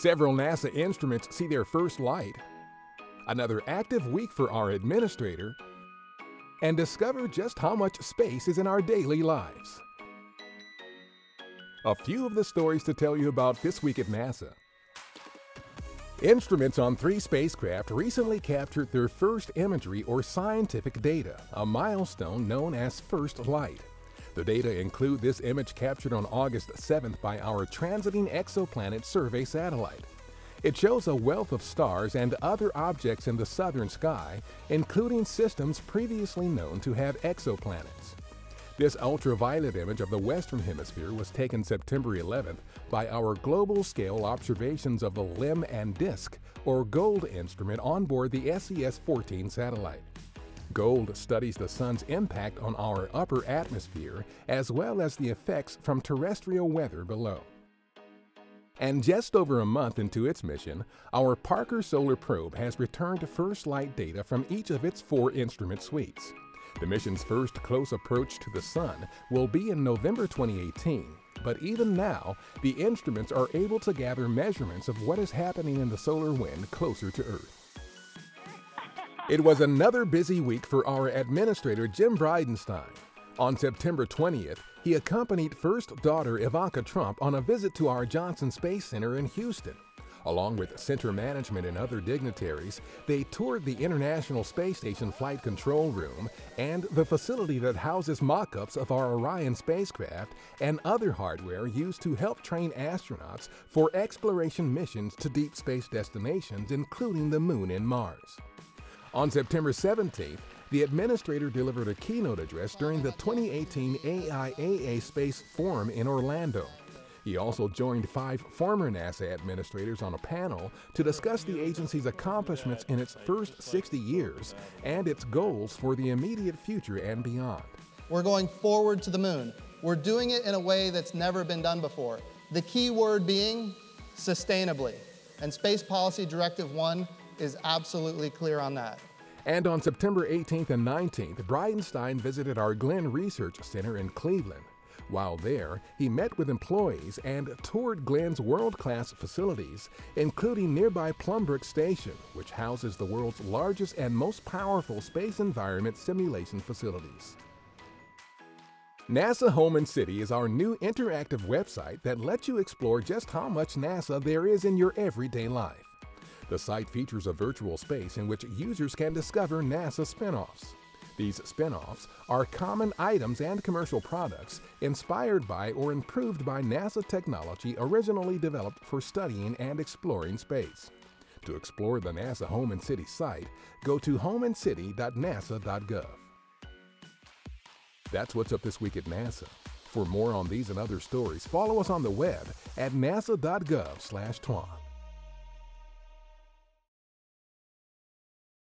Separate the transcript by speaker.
Speaker 1: Several NASA instruments see their first light. Another active week for our administrator. And discover just how much space is in our daily lives. A few of the stories to tell you about this week at NASA. Instruments on three spacecraft recently captured their first imagery or scientific data, a milestone known as first light. The data include this image captured on August 7th by our Transiting Exoplanet Survey satellite. It shows a wealth of stars and other objects in the southern sky, including systems previously known to have exoplanets. This ultraviolet image of the Western Hemisphere was taken September 11th by our global scale observations of the Limb and Disk, or GOLD instrument onboard the SES 14 satellite. GOLD studies the sun's impact on our upper atmosphere as well as the effects from terrestrial weather below. And just over a month into its mission, our Parker Solar Probe has returned first light data from each of its four instrument suites. The mission's first close approach to the Sun will be in November 2018, but even now, the instruments are able to gather measurements of what is happening in the solar wind closer to Earth. It was another busy week for our administrator, Jim Bridenstine. On September 20th, he accompanied first daughter Ivanka Trump on a visit to our Johnson Space Center in Houston. Along with center management and other dignitaries, they toured the International Space Station Flight Control Room and the facility that houses mock ups of our Orion spacecraft and other hardware used to help train astronauts for exploration missions to deep space destinations, including the Moon and Mars. On September 17th, the administrator delivered a keynote address during the 2018 AIAA Space Forum in Orlando. He also joined five former NASA administrators on a panel to discuss the agency's accomplishments in its first 60 years and its goals for the immediate future and beyond.
Speaker 2: We're going forward to the moon. We're doing it in a way that's never been done before. The key word being sustainably. And Space Policy Directive 1 is absolutely clear on that.
Speaker 1: And on September 18th and 19th, Bridenstine visited our Glenn Research Center in Cleveland. While there, he met with employees and toured Glenn's world class facilities, including nearby Plum Brook Station, which houses the world's largest and most powerful space environment simulation facilities. NASA Home and City is our new interactive website that lets you explore just how much NASA there is in your everyday life. The site features a virtual space in which users can discover NASA spin-offs. These spin-offs are common items and commercial products inspired by or improved by NASA technology originally developed for studying and exploring space. To explore the NASA Home and City site, go to homeandcity.nasa.gov. That's what's up this week at NASA. For more on these and other stories, follow us on the web at nasa.gov/twan.